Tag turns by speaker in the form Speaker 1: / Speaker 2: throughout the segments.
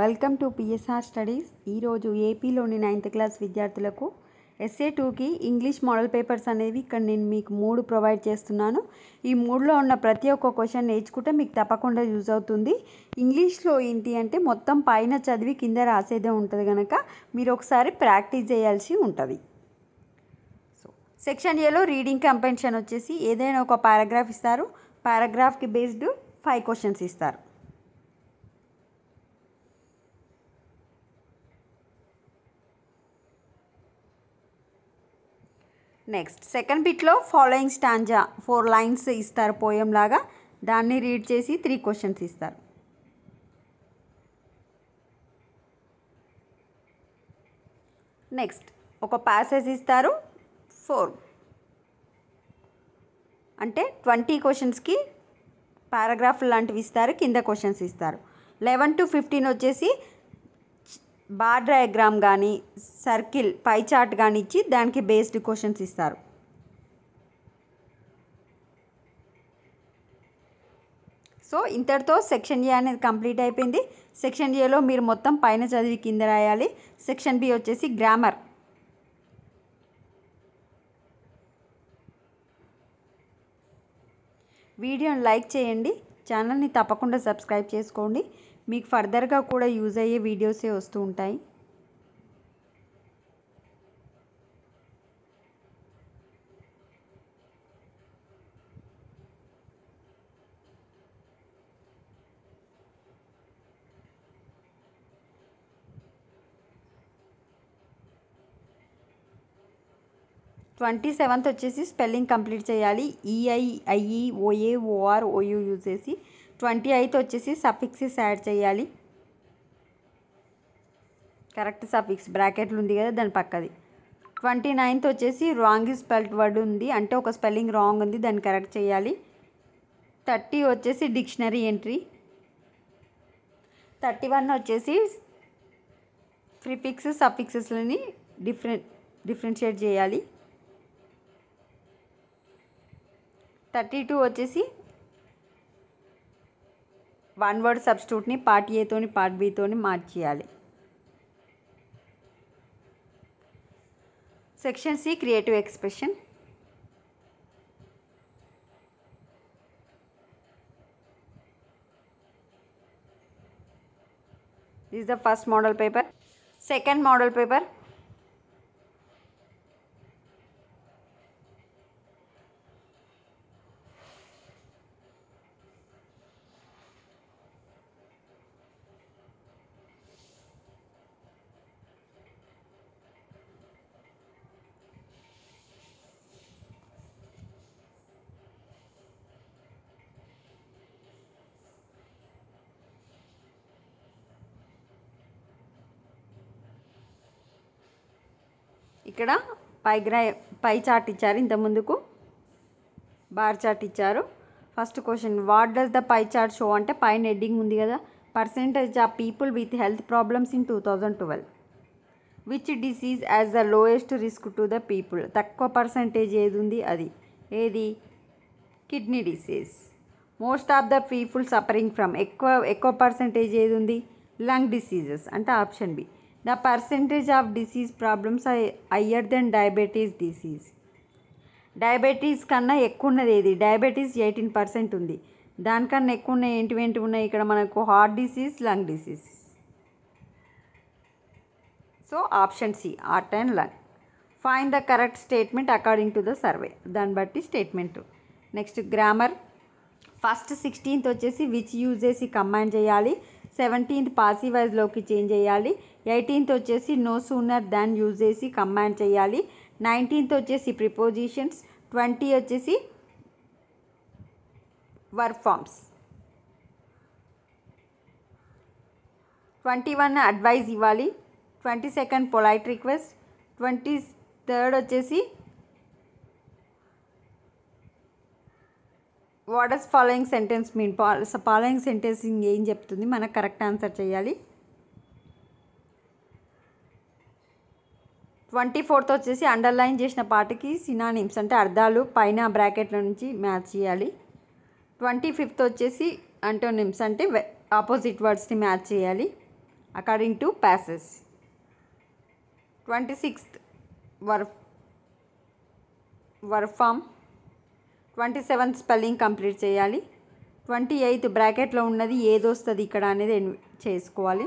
Speaker 1: Welcome to PSR studies ఈరోజు ఏపీలోని ninth class విద్యార్థులకు ఎస్ఏ టూకి ఇంగ్లీష్ మోడల్ పేపర్స్ అనేవి ఇక్కడ నేను మీకు మూడు ప్రొవైడ్ చేస్తున్నాను. ఈ మూడులో ఉన్న ప్రతి ఒక్క క్వశ్చన్ నేర్చుకుంటే మీకు తప్పకుండా యూజ్ అవుతుంది. ఇంగ్లీష్లో ఏంటి అంటే మొత్తం పైన చదివి కింద రాసేదే ఉంటుంది కనుక మీరు ఒకసారి ప్రాక్టీస్ చేయాల్సి ఉంటుంది. సో సెక్షన్ ఏలో రీడింగ్ కంపెన్షన్ వచ్చేసి ఏదైనా ఒక పారాగ్రాఫ్ ఇస్తారు. పారాగ్రాఫ్కి బేస్డ్ ఫైవ్ క్వశ్చన్స్ ఇస్తారు. నెక్స్ట్ సెకండ్ బిట్లో ఫాలోయింగ్ స్టాంజా ఫోర్ లైన్స్ ఇస్తారు పోయం లాగా. దాన్ని రీడ్ చేసి త్రీ క్వశ్చన్స్ ఇస్తారు. నెక్స్ట్ ఒక ప్యాసేజ్ ఇస్తారు ఫోర్ అంటే ట్వంటీ క్వశ్చన్స్కి పారాగ్రాఫ్ లాంటివి ఇస్తారు కింద క్వశ్చన్స్ ఇస్తారు. లెవెన్ టు ఫిఫ్టీన్ వచ్చేసి బార్ డయాగ్రామ్ కానీ సర్కిల్ పై చార్ట్ కానీ ఇచ్చి దానికి బేస్డ్ క్వశ్చన్స్ ఇస్తారు. సో ఇంతటితో సెక్షన్ ఏ అనేది కంప్లీట్ అయిపోయింది. సెక్షన్ ఏలో మీరు మొత్తం పైన చదివి కింద రాయాలి. సెక్షన్ బి వచ్చేసి గ్రామర్. వీడియోని లైక్ చేయండి. ఛానల్ని తప్పకుండా సబ్స్క్రైబ్ చేసుకోండి. మీకు ఫర్దర్గా కూడా యూజ్ అయ్యే వీడియోసే వస్తూ ఉంటాయి. ట్వంటీ సెవెంత్ వచ్చేసి స్పెల్లింగ్ కంప్లీట్ చేయాలి. E I I E O A O R O U use చేసి ట్వంటీ ఎయిత్ వచ్చేసి సఫిక్సెస్ యాడ్ చేయాలి. కరెక్ట్ సఫిక్స్ బ్రాకెట్లు ఉంది కదా దాని పక్కది. ట్వంటీ నైన్త్ వచ్చేసి రాంగ్ స్పెల్ట్ వర్డ్ ఉంది. అంటే ఒక స్పెల్లింగ్ రాంగ్ ఉంది దాన్ని కరెక్ట్ చేయాలి. థర్టీ వచ్చేసి డిక్షనరీ ఎంట్రీ. థర్టీ వన్ వచ్చేసి ప్రిఫిక్స్ సఫిక్సెస్లని డిఫరెంట్ డిఫరెన్షియేట్ చేయాలి. థర్టీ టూ వచ్చేసి వన్ వర్డ్ సబ్స్టిట్యూట్ని పార్ట్ ఏతోని పార్ట్ బీతోని మార్చేయాలి. Section C creative expression this the first model paper second model paper ఇక్కడ పై గ్రా పై చార్ట్ ఇచ్చారు ఇంత ముందుకు. బార్ చార్ట్ ఇచ్చారు. First question what does the pie chart show అంటే పైన హెడ్డింగ్ ఉంది కదా. Percentage of people with health problems in two thousand twelve. Which disease has the lowest risk to the people. తక్కువ percentage ఏది ఉంది? అది. ఏది? Kidney disease. Most of the people suffering from. ఎక్కువ ఎక్కువ పర్సంటేజ్ ఏది ఉంది? Lung diseases. అంటే option B. The percentage of disease problems higher than diabetes disease diabetes కన్నా ఎక్కువ ఉన్నది ఏది? డయాబెటీస్ ఎయిటీన్ పర్సెంట్ ఉంది. దానికన్నా ఎక్కువ ఉన్నాయి ఏంటివి ఏంటి ఉన్నాయి? ఇక్కడ మనకు heart disease lung disease so option C heart and lung find the correct statement according to the survey దాన్ని బట్టి statement next grammar first sixteenth వచ్చేసి విచ్ యూజ్ చేసి కంబైన్ చేయాలి? సెవెంటీన్త్ పాసివ్ వైజ్లోకి చేంజ్ చేయాలి. ఎయిటీన్త్ వచ్చేసి నో సూనర్ దాన్ యూజ్ చేసి command చేయాలి. నైన్టీన్త్ వచ్చేసి ప్రిపోజిషన్స్. ట్వంటీ వచ్చేసి word forms. Twenty one advise ఇవ్వాలి. Twenty second polite request. Twenty third వచ్చేసి what does following sentence mean following sentencing ఏం చెప్తుంది? మనకు కరెక్ట్ ఆన్సర్ చేయాలి ట్వంటీ ఫోర్త్ వచ్చేసి అండర్లైన్ చేసిన పాటకి సినానిమ్స్ అంటే అర్థాలు పైన బ్రాకెట్ల నుంచి మ్యాచ్ చేయాలి. ట్వంటీ ఫిఫ్త్ వచ్చేసి అంటోనిమ్స్ అంటే ఆపోజిట్ వర్డ్స్ని మ్యాచ్ చేయాలి. According to passages. Twenty sixth word word form. Twenty seventh spelling complete చేయాలి. ట్వంటీ ఎయిత్ బ్రాకెట్లో ఉన్నది ఏది వస్తుంది ఇక్కడ అనేది చేసుకోవాలి.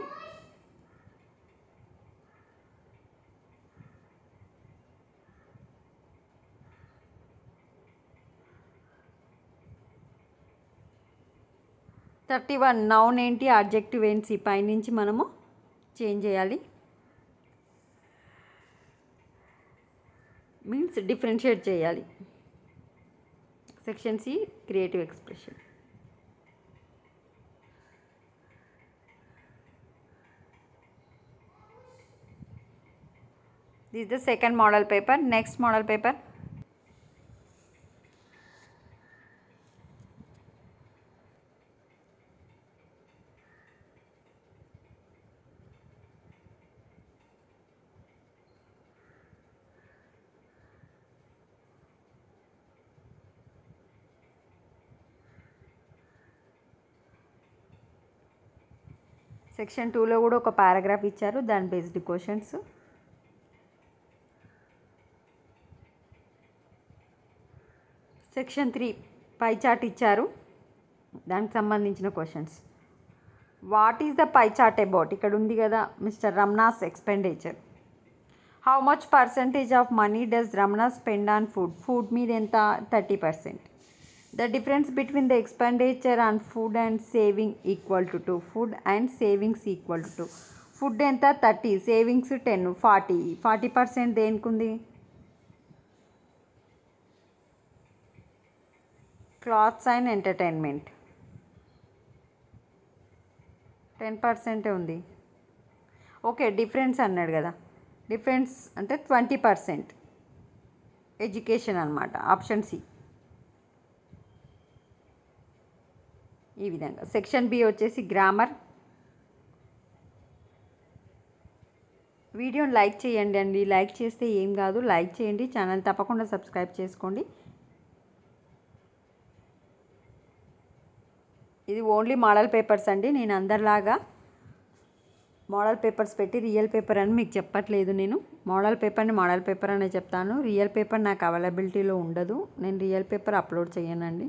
Speaker 1: థర్టీ వన్ నౌన్ ఏంటి? ఆబ్జెక్టివ్ ఏంటి? పైనుంచి మనము చేంజ్ చేయాలి. మీన్స్ డిఫరెన్షియేట్ చేయాలి. Section C creative expression. This is the second model paper. Next model paper section టూలో కూడా ఒక పారాగ్రాఫ్ ఇచ్చారు. దాని based questions. Section three pie chart ఇచ్చారు. దానికి సంబంధించిన questions. What is the pie chart about? ఇక్కడ ఉంది కదా mister Ramana's expenditure. How much percentage of money does Ramana spend on food? Food మీద ఎంత? Thirty percent. The difference between the expenditure on food and saving equal to two food and savings equal to two food ఎంత? Thirty. Savings ten forty. Forty percent దేనికి ఉంది clothes and entertainment ten పర్సెంటే ఉంది. Okay difference అన్నాడు కదా. Difference అంటే twenty percent education అనమాట option C ఈ విధంగా. సెక్షన్ బి వచ్చేసి గ్రామర్. వీడియోని లైక్ చేయండి అండి. లైక్ చేస్తే ఏం కాదు. లైక్ చేయండి. ఛానల్ తప్పకుండా సబ్స్క్రైబ్ చేసుకోండి. ఇది ఓన్లీ మోడల్ పేపర్స్ అండి. నేను అందరిలాగా మోడల్ పేపర్స్ పెట్టి రియల్ పేపర్ అని మీకు చెప్పట్లేదు నేను. మోడల్ పేపర్ని మోడల్ పేపర్ అనే చెప్తాను. రియల్ పేపర్ నాకు అవైలబిలిటీలో ఉండదు. నేను రియల్ పేపర్ అప్లోడ్ చేయనండి.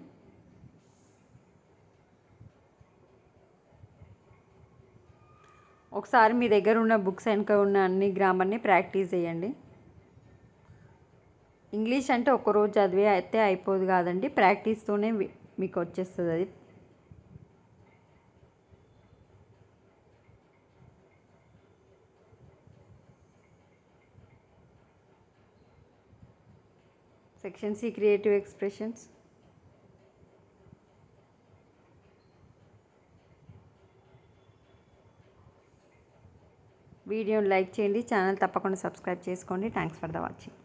Speaker 1: ఒకసారి మీ దగ్గర ఉన్న బుక్స్ వెనుక ఉన్న అన్ని గ్రామర్ని ప్రాక్టీస్ చేయండి. ఇంగ్లీష్ అంటే ఒక్కరోజు చదివే అయితే అయిపోదు కాదండి. ప్రాక్టీస్తోనే మీకు వచ్చేస్తుంది అది. Section C creative expressions. వీడియోని లైక్ చేయండి ఛానల్ తప్పకుండా సబ్స్క్రైబ్ చేసుకోండి. Thanks for the watching